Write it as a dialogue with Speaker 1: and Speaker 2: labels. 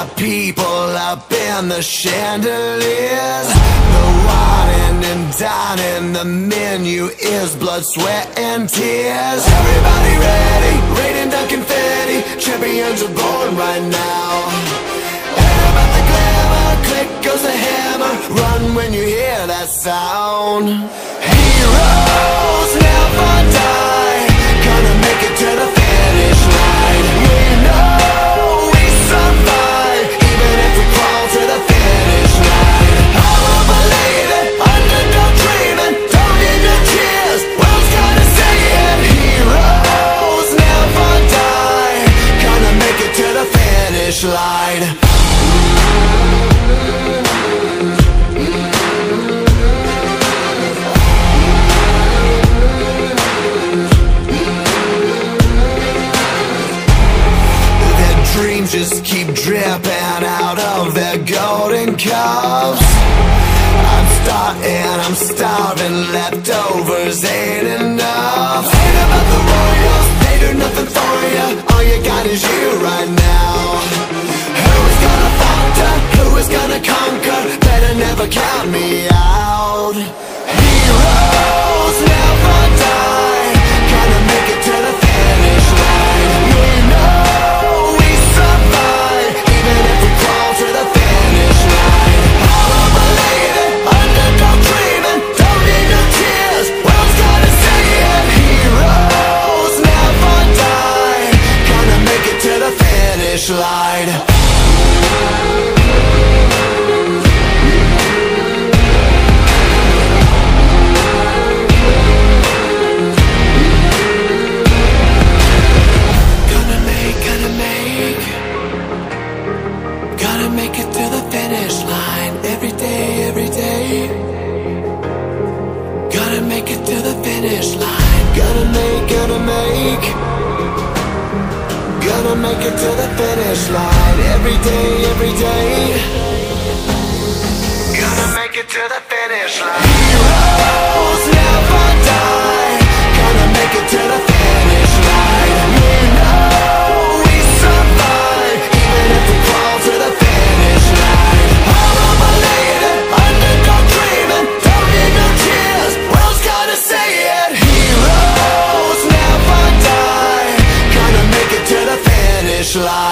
Speaker 1: my people up in the chandeliers. The wine and dining, the menu is blood, sweat, and tears. Everybody ready, raining down confetti. Champions are born right now. Hear about the glamour, click goes the hammer. Run when you hear that sound. Dreams just keep dripping out of their golden cups. I'm starting, I'm starving, leftovers ain't enough. Ain't about the royals, they do nothing for you. All you got is you right now. Conquer? Better never count me out. Make it to the finish line. Gotta make, gotta make. Gotta make it to the finish line. Every day, every day. Gotta make it to the finish line. Heroes Heroes